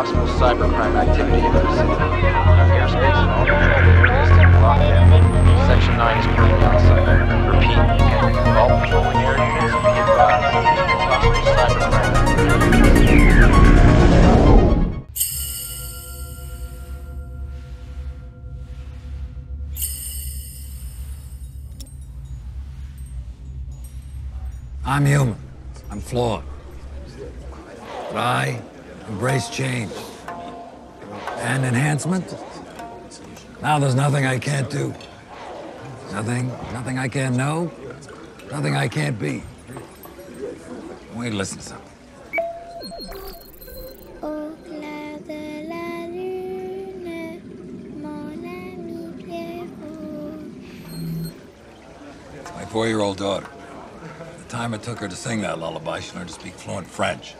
possible cybercrime activity in increasing. Airspace and all controlled areas be locked down. Section 9 is currently on site. Repeat, all patrolling air units be advised. Possible cybercrime. I'm human. I'm flawed. But I embrace change. And enhancement? Now there's nothing I can't do. Nothing, nothing I can't know. Nothing I can't be. Wait, listen to something. My four-year-old daughter. The time it took her to sing that lullaby, she learned to speak fluent French.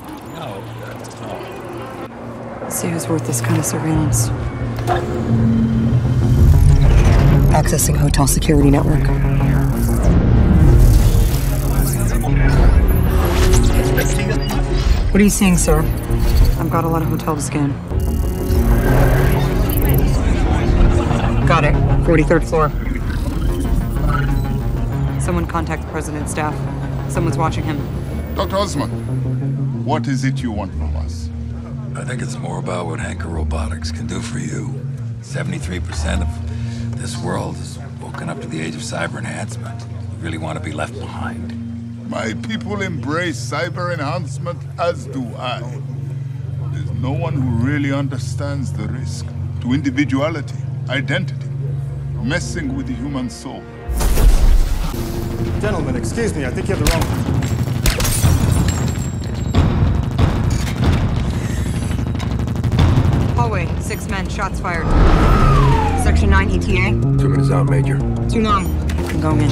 No, no. See who's worth this kind of surveillance. Accessing hotel security network. What are you seeing, sir? I've got a lot of hotel to scan. Got it. 43rd floor. Someone contact the president's staff. Someone's watching him. Dr. Osmond, what is it you want from us? I think it's more about what Hanka Robotics can do for you. 73% of this world has woken up to the age of cyber enhancement. You really want to be left behind. My people embrace cyber enhancement, as do I. There's no one who really understands the risk to individuality, identity, messing with the human soul. Gentlemen, excuse me, I think you have the wrong. Six men, shots fired. Section 9 ETA. Two minutes out, Major. Too long. I'm going in.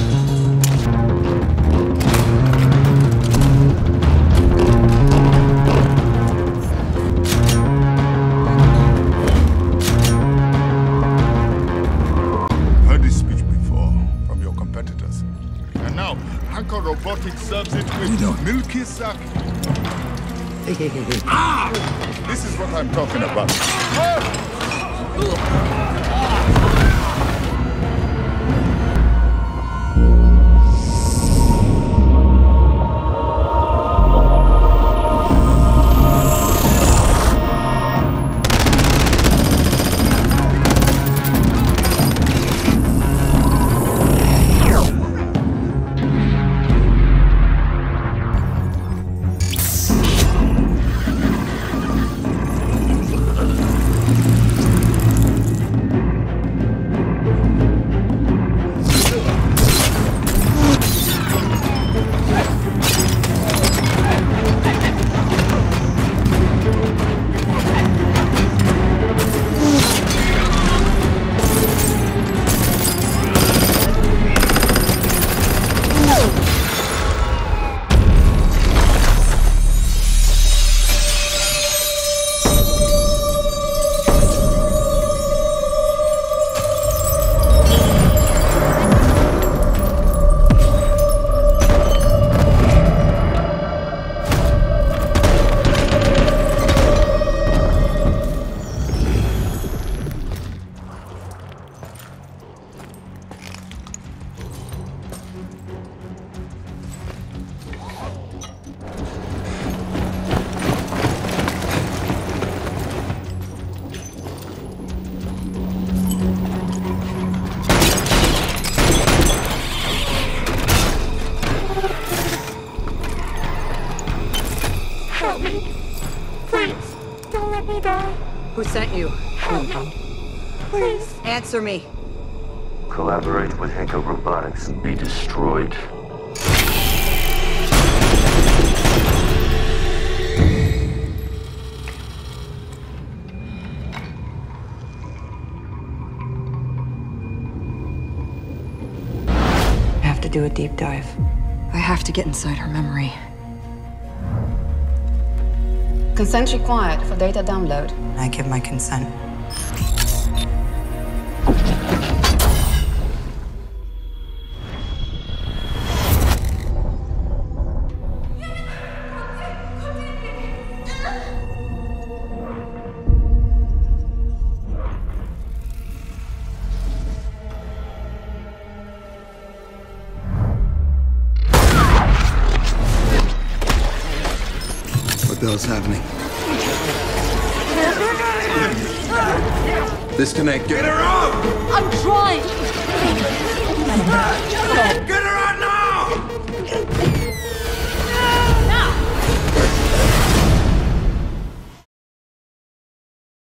Heard this speech before from your competitors. And now, Hanka Robotics serves it with milky sake. ah! This is what I'm talking about. Oh! Sent you? Please. Answer me. Collaborate with Hanka Robotics and be destroyed. I have to do a deep dive. I have to get inside her memory. Consent required for data download. I give my consent. The hell's happening? Disconnect. Get I'm trying.